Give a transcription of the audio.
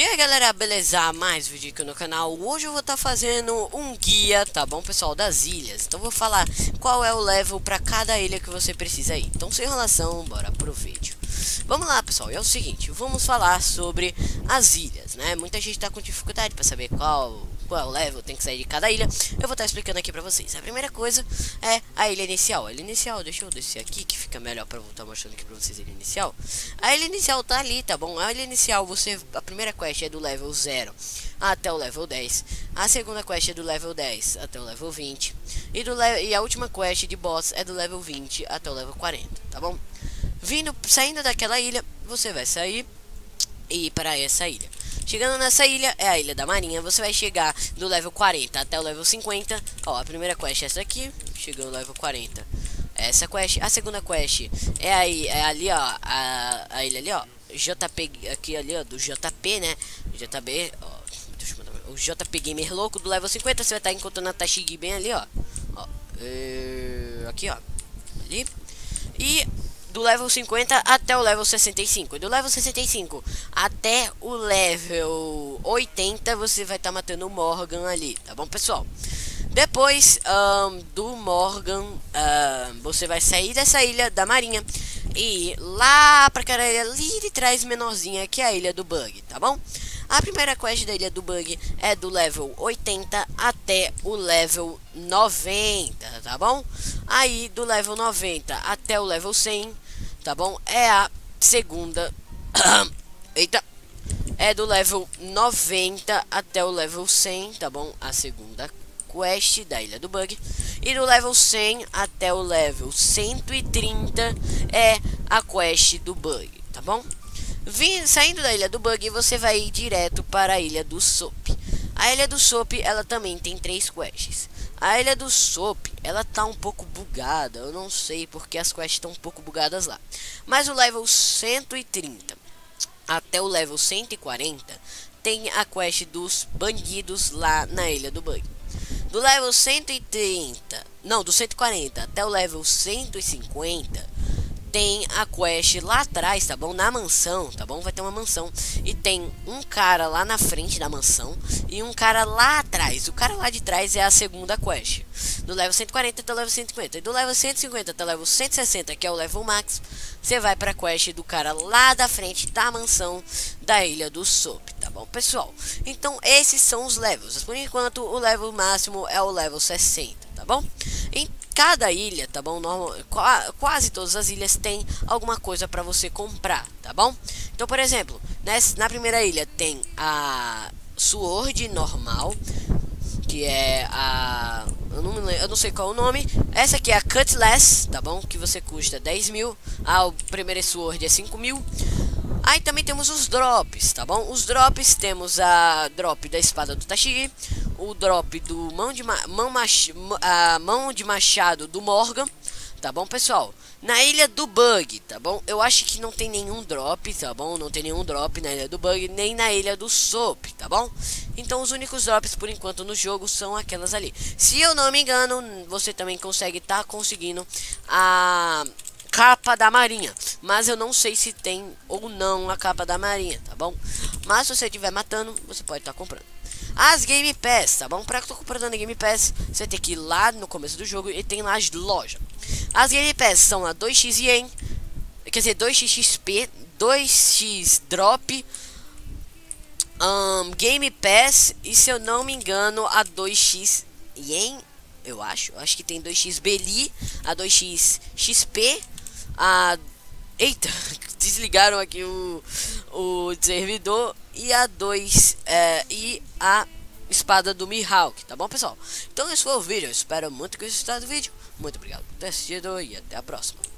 E aí galera, beleza? Mais vídeo aqui no canal. Hoje eu vou estar tá fazendo um guia, tá bom pessoal, das ilhas. Então vou falar qual é o level para cada ilha que você precisa ir. Então sem enrolação, bora pro vídeo. Vamos lá pessoal, é o seguinte, vamos falar sobre as ilhas, né? Muita gente tá com dificuldade para saber qual qual level tem que sair de cada ilha, eu vou estar explicando aqui pra vocês. A primeira coisa é a ilha inicial. A ilha inicial, deixa eu descer aqui, que fica melhor pra eu estar mostrando aqui pra vocês a ilha inicial. A ilha inicial tá ali, tá bom? A ilha inicial, você a primeira quest é do level 0 até o level 10. A segunda quest é do level 10 até o level 20. E, do e a última quest de boss é do level 20 até o level 40, tá bom? Vindo, saindo daquela ilha, você vai sair e ir para essa ilha. Chegando nessa ilha, é a Ilha da Marinha. Você vai chegar do level 40 até o level 50. Ó, a primeira quest é essa aqui. Chegou no level 40. Essa quest. A segunda quest é aí, é ali, ó. A, a ilha ali, ó. JP, aqui ali, ó. Do JP, né? JB, ó. O JP Gamer louco do level 50. Você vai estar encontrando a Tashigi bem ali, ó. ó é, aqui, ó. Ali. E do level 50 até o level 65. Do level 65 até o level 80 você vai estar tá matando o Morgan ali, tá bom, pessoal? Depois um, do Morgan, um, você vai sair dessa ilha da marinha e ir lá pra aquela ilha ali de trás menorzinha que é a ilha do Bug, tá bom? A primeira quest da Ilha do Bug é do level 80 até o level 90, tá bom? Aí do level 90 até o level 100, tá bom? É a segunda... Eita! É do level 90 até o level 100, tá bom? A segunda quest da Ilha do Bug. E do level 100 até o level 130 é a quest do Bug, tá bom? Saindo da ilha do Bug, você vai ir direto para a ilha do Soap. A ilha do Soap, ela também tem três quests. A ilha do Soap, ela tá um pouco bugada, eu não sei porque as quests estão um pouco bugadas lá. Mas o level 130 até o level 140 tem a quest dos bandidos lá na ilha do Bug. Do level 130, não, do 140 até o level 150 tem a quest lá atrás, tá bom? Na mansão, tá bom? Vai ter uma mansão. E tem um cara lá na frente da mansão e um cara lá atrás. O cara lá de trás é a segunda quest. Do level 140 até o level 150. E do level 150 até o level 160, que é o level max, você vai pra quest do cara lá da frente da mansão da ilha do Soap, tá bom, pessoal? Então, esses são os levels. Por enquanto, o level máximo é o level 60, tá bom? Então, cada ilha, tá bom? Normal, quase todas as ilhas tem alguma coisa para você comprar, tá bom? Então, por exemplo, nessa, na primeira ilha tem a Sword normal, que é a... Eu não, lembro, eu não sei qual o nome. Essa aqui é a Cutlass, tá bom? Que você custa 10 mil. Ah, o primeiro Sword é 5 mil. Aí também temos os drops, tá bom? Os drops temos a drop da espada do Tashigi, o drop do mão de, ma mão, mach a mão de machado do Morgan, tá bom, pessoal? Na ilha do Bug, tá bom? Eu acho que não tem nenhum drop, tá bom? Não tem nenhum drop na ilha do Bug, nem na ilha do Soap, tá bom? Então os únicos drops por enquanto no jogo são aquelas ali. Se eu não me engano, você também consegue estar tá conseguindo a capa da marinha. Mas eu não sei se tem ou não a capa da marinha, tá bom? Mas se você estiver matando, você pode estar tá comprando. As Game Pass, tá bom? Pra que eu tô comprando a Game Pass, você tem que ir lá no começo do jogo e tem lá as lojas. As Game Pass são a 2x Yen, quer dizer, 2x XP, 2x Drop, um, Game Pass e se eu não me engano a 2x Yen, eu acho, acho que tem 2x Beli, a 2x XP, a eita, desligaram aqui o, o servidor e a 2 é, e a espada do Mihawk, tá bom pessoal? Então esse foi o vídeo, espero muito que vocês tenham gostado do vídeo. Muito obrigado por ter assistido e até a próxima.